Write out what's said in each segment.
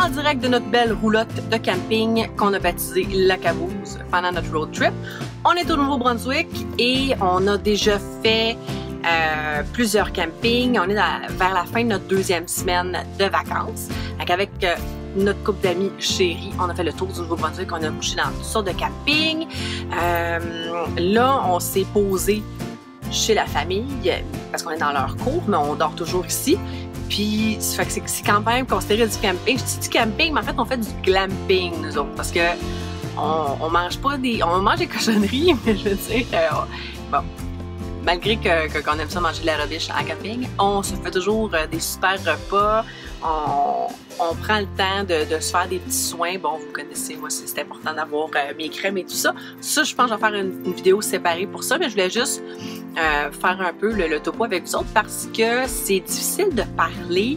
en direct de notre belle roulotte de camping qu'on a baptisée La Caboose pendant notre road trip. On est au Nouveau-Brunswick et on a déjà fait euh, plusieurs campings. On est vers la fin de notre deuxième semaine de vacances. Donc avec euh, notre couple d'amis chéris, on a fait le tour du Nouveau-Brunswick. On a couché dans toutes sortes de campings. Euh, là, on s'est posé chez la famille parce qu'on est dans leur cours, mais on dort toujours ici. Puis, c'est quand même considéré du camping. Je dis du camping, mais en fait, on fait du glamping, nous autres, parce que on, mange pas des... On mange des cochonneries, mais je veux dire, euh, bon, malgré que qu'on aime ça manger de la robiche en camping, on se fait toujours euh, des super repas. On, on prend le temps de, de, se faire des petits soins. Bon, vous connaissez, moi, c'est important d'avoir euh, mes crèmes et tout ça. Ça, je pense que je vais faire une, une vidéo séparée pour ça, mais je voulais juste euh, faire un peu le, le, topo avec vous autres parce que c'est difficile de parler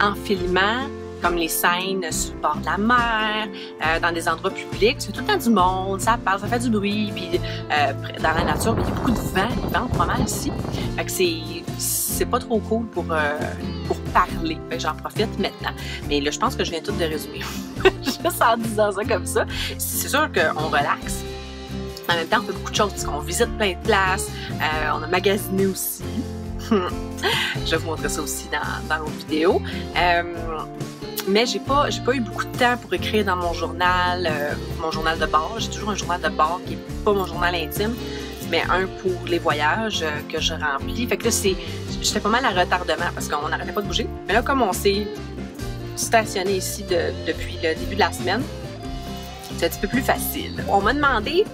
en filmant comme les scènes sur le bord de la mer, euh, dans des endroits publics. C'est tout le temps du monde, ça parle, ça fait du bruit, puis euh, dans la nature, il y a beaucoup de vent, il vente pas mal ici. Fait que c'est, pas trop cool pour, euh, pour parler. Que j'en profite maintenant. Mais là, je pense que je viens tout de résumer. Juste en disant ça comme ça. C'est sûr qu'on relaxe. En même temps, on fait beaucoup de choses parce qu'on visite plein de places. On a magasiné aussi. je vais vous montrer ça aussi dans, dans l'autre vidéo. Euh, mais j'ai pas, pas eu beaucoup de temps pour écrire dans mon journal, euh, mon journal de bord. J'ai toujours un journal de bord qui est pas mon journal intime, mais un pour les voyages euh, que je remplis. Fait que là, c'est, j'étais pas mal à retardement parce qu'on n'arrêtait pas de bouger. Mais là, comme on s'est stationné ici de, depuis le début de la semaine, c'est un petit peu plus facile. On m'a demandé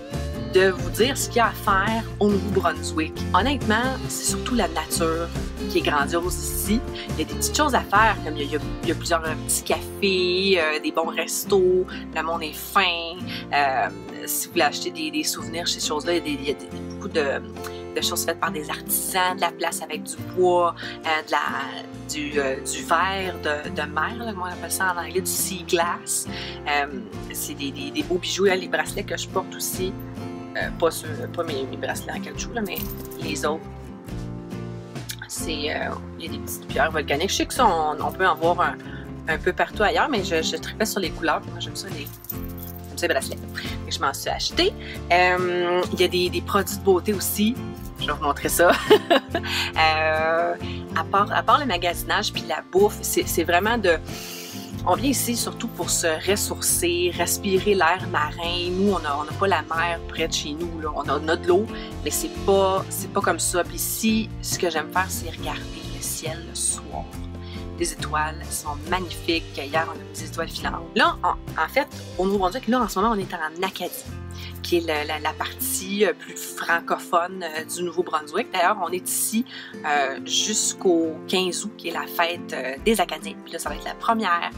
de vous dire ce qu'il y a à faire au Nouveau-Brunswick. Honnêtement, c'est surtout la nature qui est grandiose ici. Il y a des petites choses à faire, comme il y a, plusieurs petits cafés, euh, des bons restos, le monde est fin. Euh, si vous voulez acheter des, souvenirs ces choses-là, il y a, beaucoup de, choses faites par des artisans, de la place avec du bois, euh, de la, du, euh, verre de, mer, là, comment on appelle ça en anglais, du sea glass. Euh, c'est des, beaux bijoux, là, les bracelets que je porte aussi. Euh, pas, pas mes, bracelets en caoutchouc, là, mais les autres. C'est, euh, il y a des petites pierres volcaniques. Je sais que ça, on, peut en voir un, un, peu partout ailleurs, mais je, je tripais sur les couleurs. Moi, j'aime ça, les, ces bracelets. Et je m'en suis acheté. Euh, il y a des, des, produits de beauté aussi. Je vais vous montrer ça. à, part, à part le magasinage puis la bouffe, c'est vraiment de on vient ici surtout pour se ressourcer, respirer l'air marin. Nous, on n'a pas la mer près de chez nous. On, a, de l'eau, mais c'est pas, pas comme ça. Puis ici, ce que j'aime faire, c'est regarder le ciel le soir. Les étoiles sont magnifiques. Hier, on a eu des étoiles filantes. Là, en, fait, au Nouveau-Brunswick, là, en ce moment, on est en Acadie qui est la, partie euh, plus francophone euh, du Nouveau-Brunswick. D'ailleurs, on est ici euh, jusqu'au 15 août, qui est la fête des Acadiens. Puis là, ça va être la première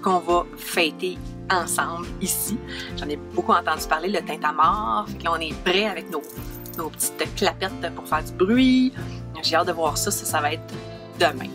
qu'on va fêter ensemble ici. J'en ai beaucoup entendu parler, le tintamarre. Fait que là, on est prêt avec nos, nos petites clapettes pour faire du bruit. J'ai hâte de voir ça. Ça, ça va être demain.